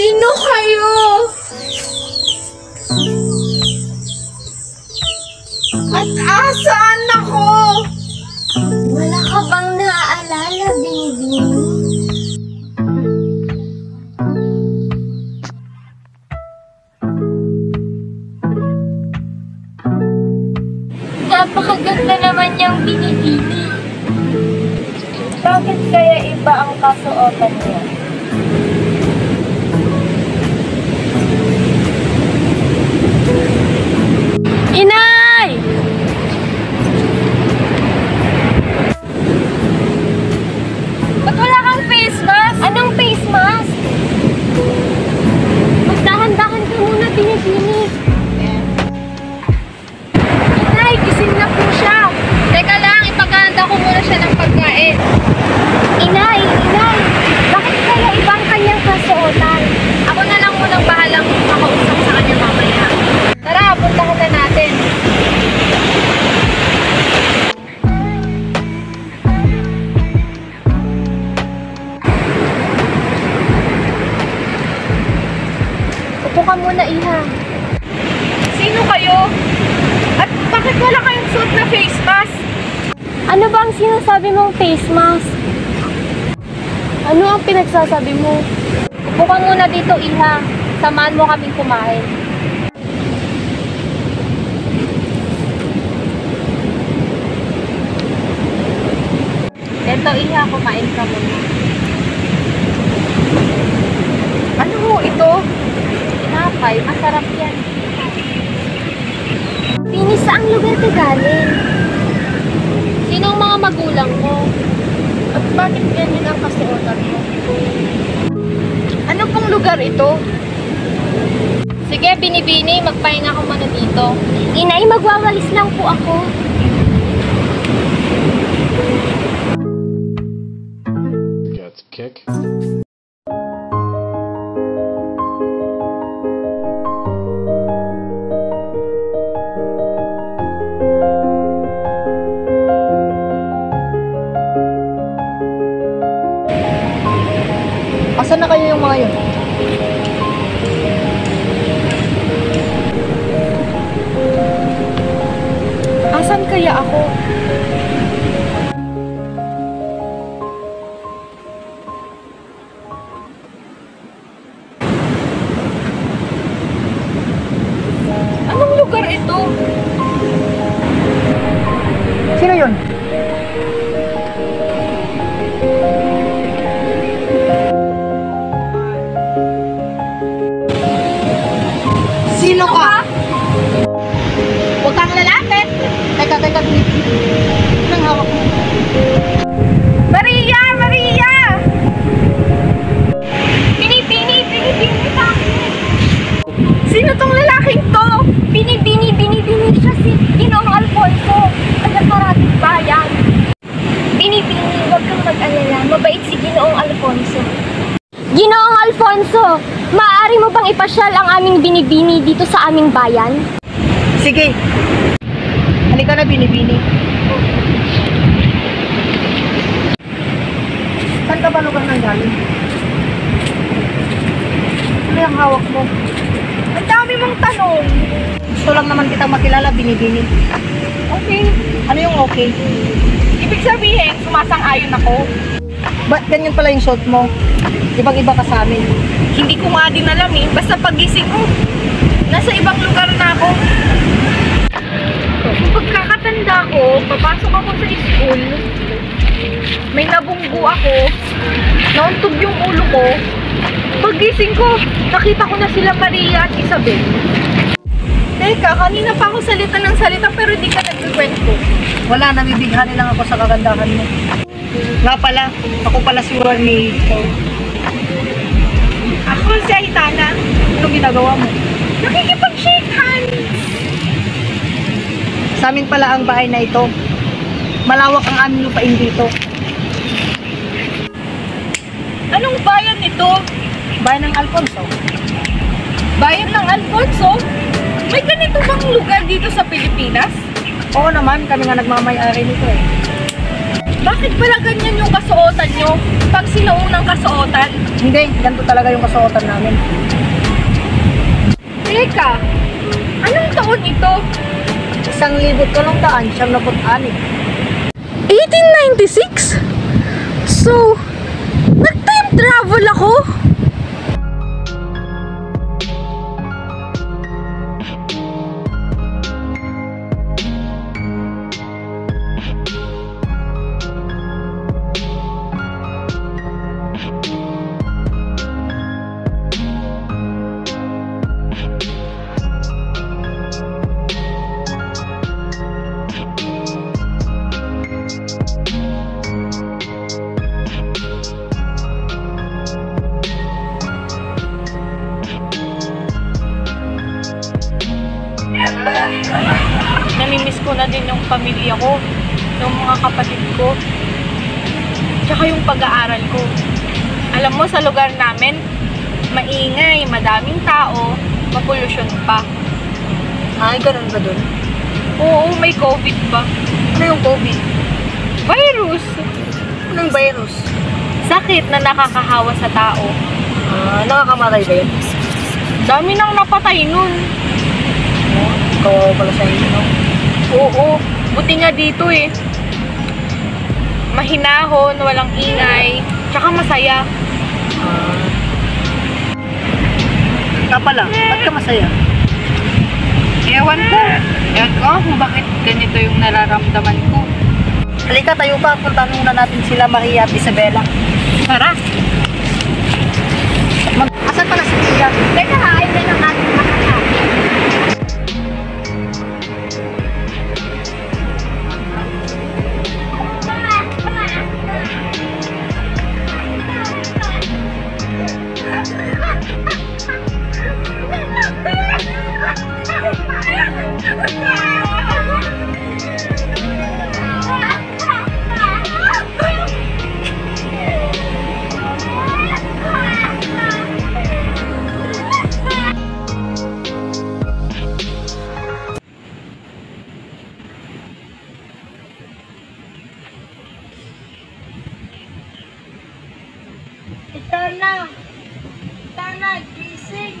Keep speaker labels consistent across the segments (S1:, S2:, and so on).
S1: Sino kayo? At asaan ako? Wala ka bang naaalala, Binibini? Napakaganda naman niyang binibini. Bakit kaya iba ang kasuotan niya? Inay! Muna, Iha. Sino kayo? At bakit wala kayong suit na face mask? Ano ba ang sinasabi mong face mask? Ano ang pinagsasabi mo? Upo ka muna dito, Iha. Samahan mo kaming kumain. Ito, Iha, kumain ka muna. Ano ho ito? Tinapay, masarap yan. Pini, saang lugar ka galing? Sino ang mga magulang mo? At bakit ganyan ang kasuotan mo? Ano pong lugar ito? Sige, binibini, magpahinga ka muna dito. Inay, magwawalis lang po ako.
S2: Asan na kayo yung mga yun? Asan kaya ako? Anong lugar ito?
S1: Alfonso, maaari mo bang ipasyal ang aming binibini dito sa aming bayan?
S2: Sige. Halika na, binibini. Saan ka ba lugar nang galing? Ano yung hawak mo? Ang dami mong tanong. Gusto lang naman kitang makilala, binibini. Okay. Ano yung okay? Ibig sabihin, sumasang-ayon ako. Ba't ganyan pala yung suot mo? Ibang-iba ka sa amin.
S3: Hindi ko nga din alam eh. Basta pagising ko, nasa ibang lugar na ako. Pagkakatanda ko, papasok ako sa school, may nabunggo ako, nauntog yung ulo ko. Pagising ko, nakita ko na sila Maria at Isabel. Teka, kanina pa ako salita ng salita pero di ka nagkikwento.
S2: Wala, nabibighani lang ako sa kagandahan mo. Nga pala, ako pala si Warnie.
S3: Ako si Aitana.
S2: Anong ginagawa mo?
S3: Nakikipag-shake hands.
S2: Sa amin pala ang bahay na ito. Malawak ang aming lupain dito.
S3: Anong bayan ito?
S2: Bahay ng Alfonso.
S3: Bayan ng Alfonso? yung lugar dito sa Pilipinas?
S2: Oo naman, kami nga nagmamayari nito eh.
S3: Bakit pala ganyan yung kasuotan nyo? Pag sinuunang kasuotan?
S2: Hindi, ganito talaga yung kasuotan namin.
S3: Teka, anong taon ito?
S2: Isang libot ko lang daan, siyam na anim.
S3: 1896? So, Namimiss ko na din yung pamilya ko, yung mga kapatid ko, tsaka yung pag-aaral ko. Alam mo, sa lugar namin, maingay, madaming tao, mapolusyon pa.
S2: Ay, ganun ba dun?
S3: Oo, may COVID pa.
S2: Ano yung COVID?
S3: Virus!
S2: Ano yung virus?
S3: Sakit na nakakahawa sa tao.
S2: Ah, nakakamatay ba yun?
S3: Dami nang napatay nun.
S2: Kawawa pala sa inyo?
S3: Oo, buti nga dito eh. Mahinahon, walang ingay, tsaka masaya.
S2: Ah. Ka pala, ba't ka masaya?
S3: Ewan ko. Ewan ko kung bakit ganito yung nararamdaman ko.
S2: Halika, tayo pa. Puntahan muna natin sila Maria at Isabela.
S3: Tara.
S1: Na. Ito na, gising.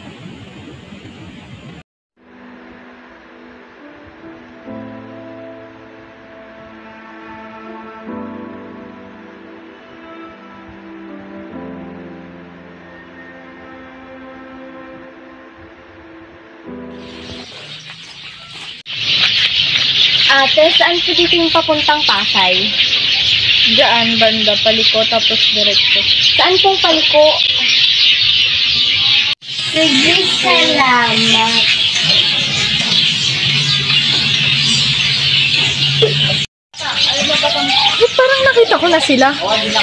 S1: Ate, saan yung papuntang Pasay?
S3: Diyan, banda, paliko, tapos diretso.
S1: Saan pong paliko? Sige, salamat.
S3: Eh, parang nakita ko na sila.
S1: Juanito?